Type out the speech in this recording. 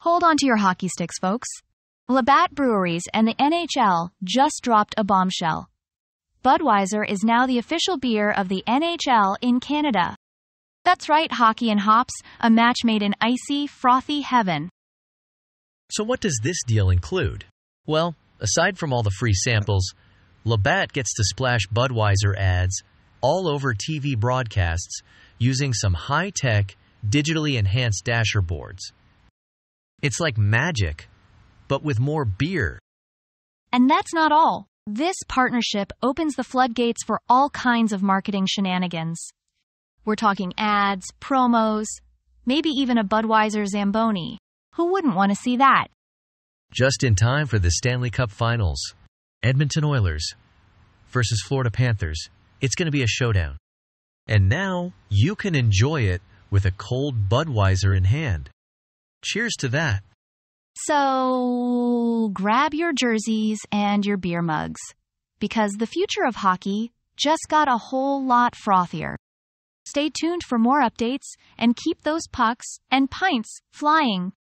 Hold on to your hockey sticks, folks. Labatt Breweries and the NHL just dropped a bombshell. Budweiser is now the official beer of the NHL in Canada. That's right, hockey and hops, a match made in icy, frothy heaven. So, what does this deal include? Well, aside from all the free samples, Labatt gets to splash Budweiser ads all over TV broadcasts using some high tech, digitally enhanced dasher boards. It's like magic, but with more beer. And that's not all. This partnership opens the floodgates for all kinds of marketing shenanigans. We're talking ads, promos, maybe even a Budweiser Zamboni. Who wouldn't want to see that? Just in time for the Stanley Cup Finals. Edmonton Oilers versus Florida Panthers. It's going to be a showdown. And now you can enjoy it with a cold Budweiser in hand. Cheers to that. So grab your jerseys and your beer mugs, because the future of hockey just got a whole lot frothier. Stay tuned for more updates and keep those pucks and pints flying.